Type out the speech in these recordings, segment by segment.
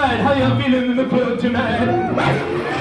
Alright, how you feeling in the club tonight?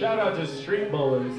Shout out to Street Bowlers.